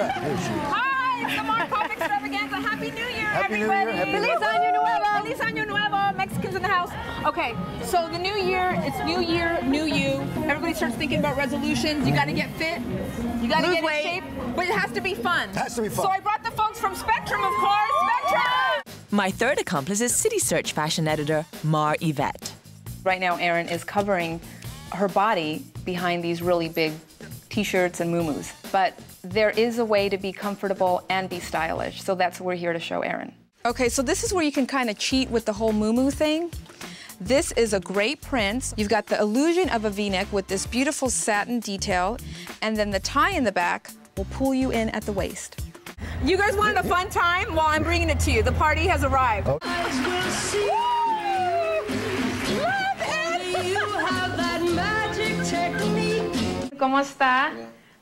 Hi, it's the Mar Pop Extravaganza. Happy New Year, Happy New Year, everybody. Happy New Feliz Year. Año Nuevo. Feliz Año Nuevo. Mexicans in the house. Okay, so the new year, it's new year, new you. Everybody starts thinking about resolutions. You got to get fit. You got to get weight. in shape. But it has to be fun. It has to be fun. So I brought the folks from Spectrum, of course. Spectrum! My third accomplice is Citysearch fashion editor Mar Yvette. Right now, Erin is covering her body behind these really big t-shirts and muumuus. But there is a way to be comfortable and be stylish, so that's what we're here to show Erin. Okay, so this is where you can kind of cheat with the whole muumuu thing. This is a great print. You've got the illusion of a v-neck with this beautiful satin detail, and then the tie in the back will pull you in at the waist. You guys wanted a fun time? Well, I'm bringing it to you. The party has arrived. ¿Cómo está?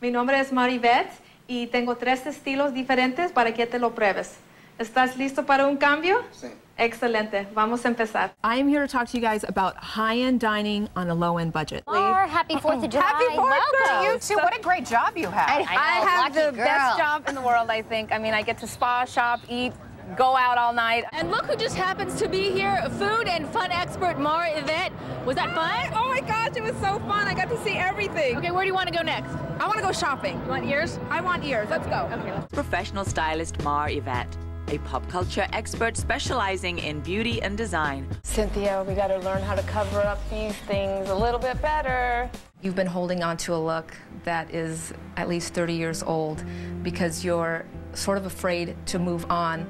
Mi nombre es Maribeth y tengo tres estilos diferentes para que te lo pruebes. ¿Estás listo para un cambio? Sí. Excelente. Vamos a empezar. I am here to talk to you guys about high-end dining on a low-end budget. Mar, happy 4th of July. Happy 4th Welcome. to you too. What a great job you have. I have lucky the girl. best job in the world, I think. I mean, I get to spa, shop, eat, go out all night. And look who just happens to be here, food and fun expert Mar Yvette. Was that fun? Oh my gosh, it was so fun. I got to see everything. Okay, where do you want to go next? I want to go shopping. You want ears? I want ears. Let's go. Okay. Professional stylist Mar Yvette, a pop culture expert specializing in beauty and design. Cynthia, we got to learn how to cover up these things a little bit better. You've been holding on to a look that is at least 30 years old because you're sort of afraid to move on.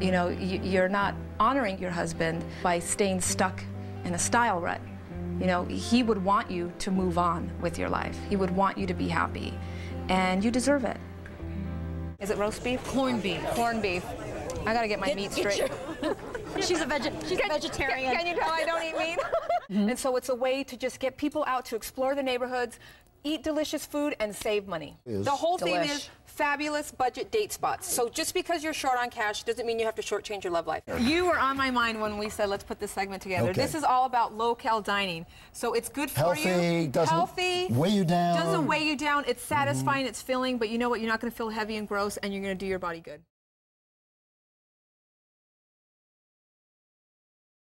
You know, you're not honoring your husband by staying stuck in a style rut. You know, he would want you to move on with your life. He would want you to be happy, and you deserve it. Is it roast beef? Corned beef. Corned beef. I gotta get my meat straight. She's a, veg- she's a vegetarian. Can you tell I don't eat meat? And so it's a way to just get people out to explore the neighborhoods, eat delicious food, and save money. The whole theme is fabulous budget date spots. So just because you're short on cash doesn't mean you have to shortchange your love life. You were on my mind when we said let's put this segment together. Okay. This is all about low-cal dining. So it's good for Healthy, you. doesn't Healthy. weigh you down. Doesn't weigh you down. It's mm-hmm. satisfying. It's filling, but you know what? You're not going to feel heavy and gross, and you're going to do your body good.